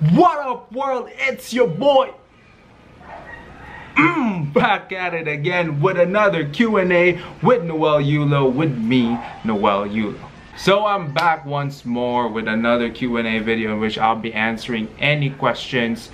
What up world, it's your boy mm, back at it again with another Q&A with Noel Yulo, with me, Noel Yulo. So I'm back once more with another Q&A video in which I'll be answering any questions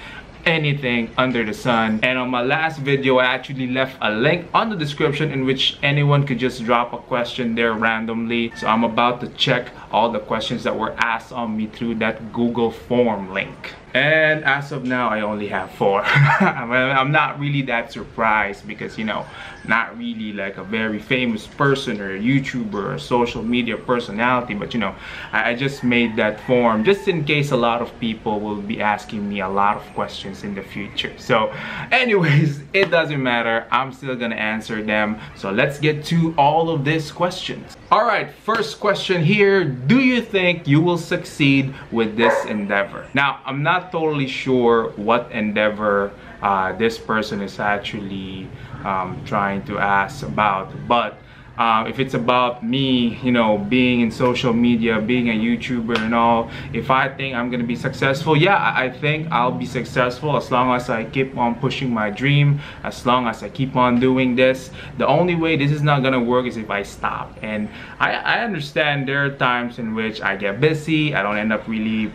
anything under the sun. And on my last video I actually left a link on the description in which anyone could just drop a question there randomly. So I'm about to check all the questions that were asked on me through that Google form link and as of now I only have four. I'm not really that surprised because you know not really like a very famous person or a YouTuber or social media personality but you know I, I just made that form just in case a lot of people will be asking me a lot of questions in the future. So anyways it doesn't matter. I'm still gonna answer them. So let's get to all of these questions. All right first question here. Do you think you will succeed with this endeavor? Now I'm not totally sure what endeavor uh, this person is actually um, trying to ask about. But uh, if it's about me you know being in social media being a youtuber and all if i think i'm gonna be successful yeah i think i'll be successful as long as i keep on pushing my dream as long as i keep on doing this. The only way this is not gonna work is if i stop. And i, I understand there are times in which i get busy i don't end up really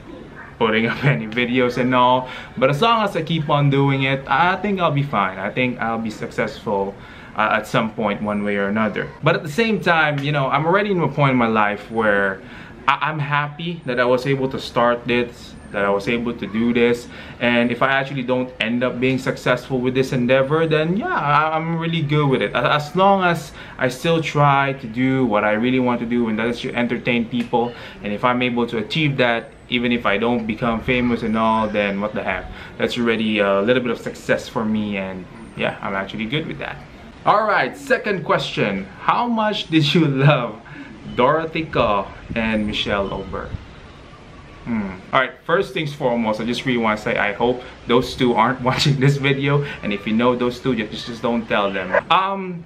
putting up any videos and all but as long as I keep on doing it I think I'll be fine. I think I'll be successful uh, at some point one way or another. But at the same time you know I'm already in a point in my life where I I'm happy that I was able to start this that I was able to do this. And if I actually don't end up being successful with this endeavor then yeah I'm really good with it. As long as I still try to do what I really want to do and that is to entertain people. And if I'm able to achieve that even if I don't become famous and all then what the heck that's already a little bit of success for me and yeah I'm actually good with that alright second question how much did you love Dorothy Ko and Michelle Ober Hmm. Alright, first things foremost, I just really want to say I hope those two aren't watching this video and if you know those two, just, just don't tell them. Um,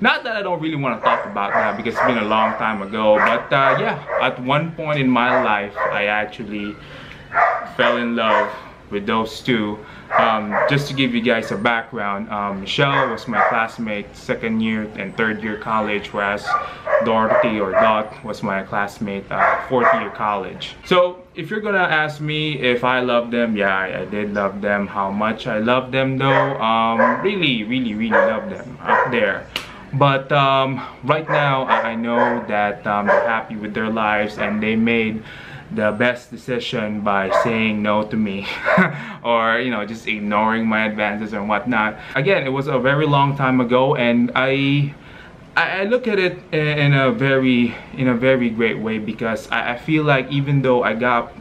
not that I don't really want to talk about that because it's been a long time ago, but uh, yeah, at one point in my life, I actually fell in love with those two. Um, just to give you guys a background, um, Michelle was my classmate second year and third year college, whereas Dorothy or Dot was my classmate uh, fourth year college. So if you're gonna ask me if I love them, yeah, I, I did love them. How much I love them though, um, really, really, really love them up there. But um, right now, I know that um, they're happy with their lives and they made the best decision by saying no to me or you know just ignoring my advances and whatnot. Again it was a very long time ago and I I, look at it in a very in a very great way because I, feel like even though I got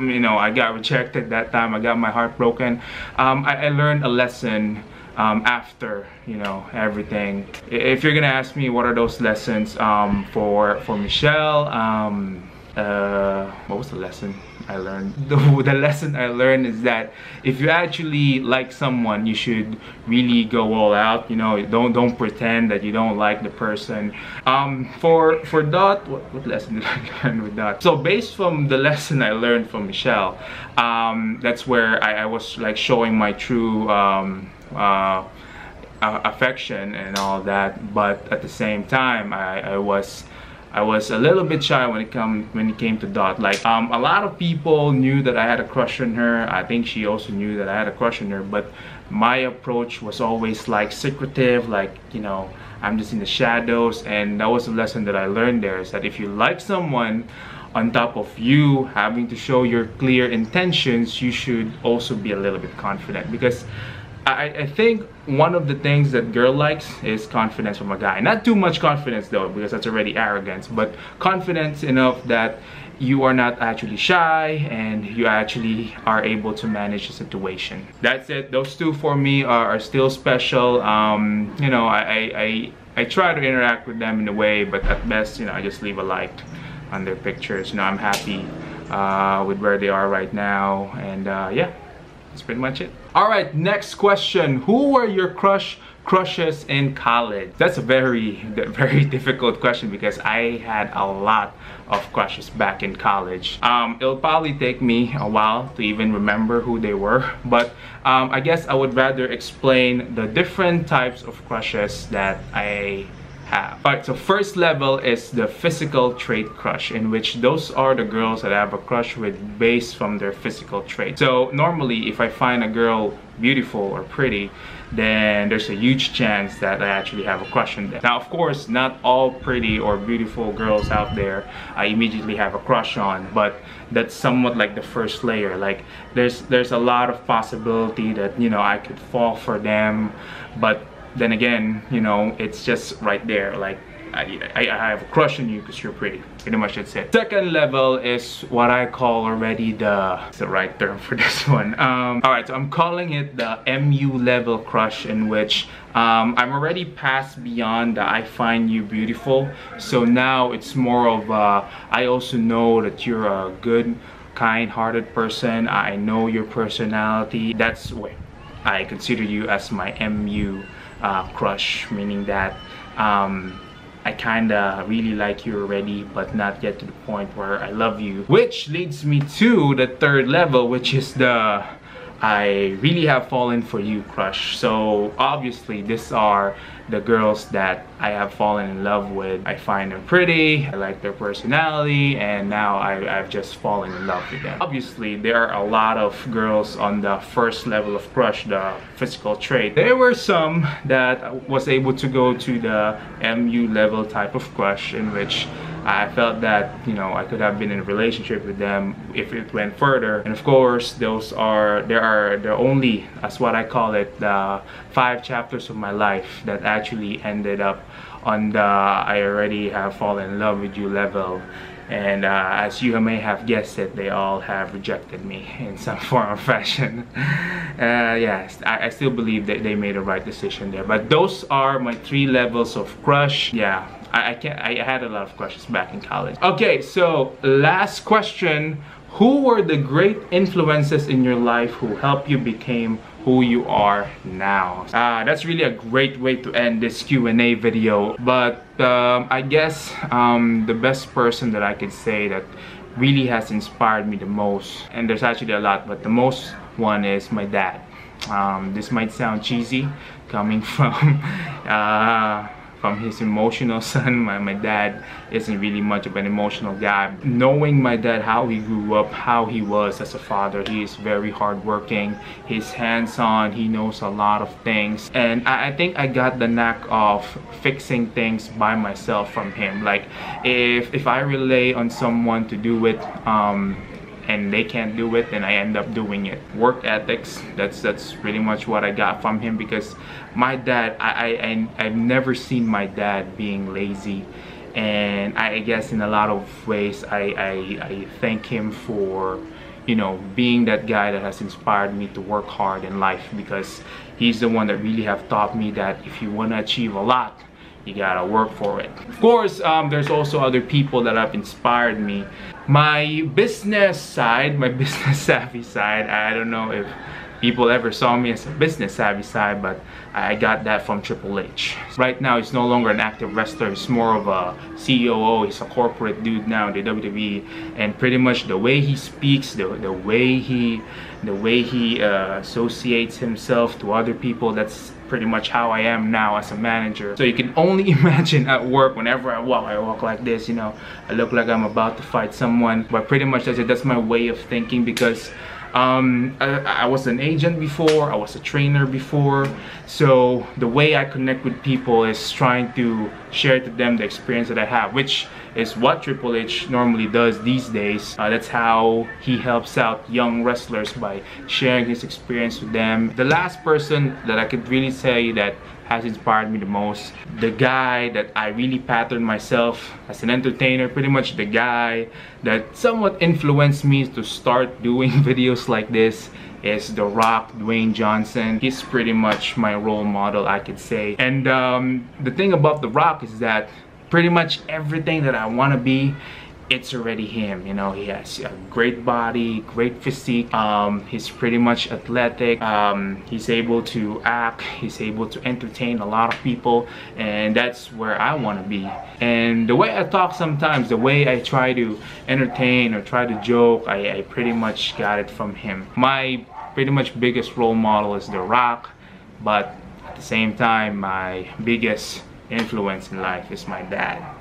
you know I got rejected that time I got my heart broken um, I, I, learned a lesson um, after you know everything if you're gonna ask me what are those lessons um, for for Michelle um, uh, what was the lesson I learned? The, the lesson I learned is that if you actually like someone, you should really go all out. You know, don't don't pretend that you don't like the person. Um, for for Dot, what, what lesson did I learn with Dot? So based from the lesson I learned from Michelle, um, that's where I, I, was like showing my true um, uh, affection and all that. But at the same time, I, I was I was a little bit shy when it come when it came to Dot. Like um, a lot of people knew that I had a crush on her. I think she also knew that I had a crush on her. But my approach was always like secretive, like you know, I'm just in the shadows. And that was a lesson that I learned there is that if you like someone, on top of you having to show your clear intentions, you should also be a little bit confident because I, I think one of the things that girl likes is confidence from a guy. Not too much confidence though, because that's already arrogance, but confidence enough that you are not actually shy and you actually are able to manage the situation. That's it. Those two for me are, are still special. Um, you know, I, I, I try to interact with them in a way, but at best, you know, I just leave a like on their pictures. You know, I'm happy uh, with where they are right now. And uh, yeah, that's pretty much it. All right, next question. Who were your crush crushes in college? That's a very, very difficult question because I had a lot of crushes back in college. Um, it'll probably take me a while to even remember who they were, but um, I guess I would rather explain the different types of crushes that I have. Alright, so first level is the physical trait crush, in which those are the girls that I have a crush with based from their physical trait. So normally, if I find a girl beautiful or pretty, then there's a huge chance that I actually have a crush on them. Now, of course, not all pretty or beautiful girls out there I immediately have a crush on, but that's somewhat like the first layer. Like, there's there's a lot of possibility that, you know, I could fall for them, but then again, you know, it's just right there. Like, I, I, I have a crush on you because you're pretty. Pretty much that's it. Second level is what I call already the, the right term for this one. Um, Alright, so I'm calling it the MU level crush in which um, I'm already past beyond the I find you beautiful. So now it's more of I also know that you're a good, kind-hearted person. I know your personality. That's what I consider you as my MU uh, crush, meaning that um, I kinda really like you already but not yet to the point where I love you. Which leads me to the third level which is the I really have fallen for you crush. So obviously these are the girls that I have fallen in love with. I find them pretty, I like their personality, and now I, have just fallen in love with them. Obviously, there are a lot of girls on the first level of crush, the physical trait. There were some that was able to go to the MU level type of crush in which I felt that you know I could have been in a relationship with them if it went further. And of course those are there are the only as what I call it the five chapters of my life that actually ended up on the I already have fallen in love with you level. And uh, as you may have guessed it they all have rejected me in some form or fashion. Uh, yes I, I still believe that they made the right decision there. But those are my three levels of crush. Yeah I, I can't I had a lot of questions back in college. Okay so last question. Who were the great influences in your life who helped you become who you are now? Uh, that's really a great way to end this Q&A video but um, I guess um, the best person that I could say that really has inspired me the most and there's actually a lot but the most one is my dad. Um, this might sound cheesy coming from uh, from his emotional son. My, my dad isn't really much of an emotional guy. Knowing my dad, how he grew up, how he was as a father, he is very hardworking. He's hands-on. He knows a lot of things. And I, I think I got the knack of fixing things by myself from him. Like if, if I rely on someone to do it, um, and they can't do it then I end up doing it. Work ethics that's that's pretty much what I got from him because my dad I, I I've never seen my dad being lazy. And I guess in a lot of ways I, I, I thank him for you know being that guy that has inspired me to work hard in life because he's the one that really have taught me that if you want to achieve a lot you gotta work for it. Of course um, there's also other people that have inspired me. My business side my business savvy side i don't know if people ever saw me as a business savvy side but I got that from Triple H. Right now he's no longer an active wrestler, he's more of a COO, he's a corporate dude now in the WWE and pretty much the way he speaks, the, the way he the way he uh, associates himself to other people, that's pretty much how I am now as a manager. So you can only imagine at work whenever I walk, I walk like this, you know, I look like I'm about to fight someone, but pretty much that's it, that's my way of thinking because um, I, I, was an agent before, I was a trainer before, so the way I connect with people is trying to share to them the experience that I have, which is what Triple H normally does these days. Uh, that's how he helps out young wrestlers by sharing his experience with them. The last person that I could really say that has inspired me the most. The guy that I really patterned myself as an entertainer, pretty much the guy that somewhat influenced me to start doing videos like this is The Rock, Dwayne Johnson. He's pretty much my role model, I could say. And um, the thing about The Rock is that pretty much everything that I want to be it's already him you know he has a great body great physique um, he's pretty much athletic um, he's able to act he's able to entertain a lot of people and that's where I want to be. And the way I talk sometimes the way I try to entertain or try to joke I, I pretty much got it from him. My pretty much biggest role model is The Rock but at the same time my biggest influence in life is my dad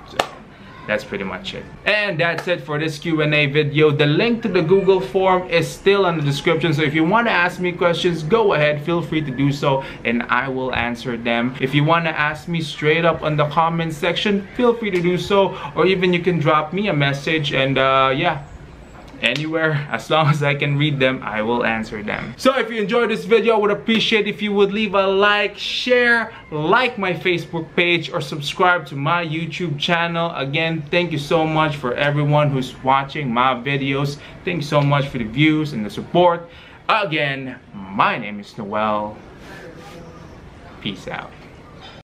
that's pretty much it. And that's it for this q&a video. The link to the google form is still in the description. So if you want to ask me questions go ahead. Feel free to do so and i will answer them. If you want to ask me straight up on the comment section feel free to do so or even you can drop me a message and uh, yeah anywhere as long as I can read them I will answer them. So if you enjoyed this video I would appreciate if you would leave a like share like my Facebook page or subscribe to my YouTube channel. Again thank you so much for everyone who's watching my videos. Thank you so much for the views and the support. Again my name is Noel. Peace out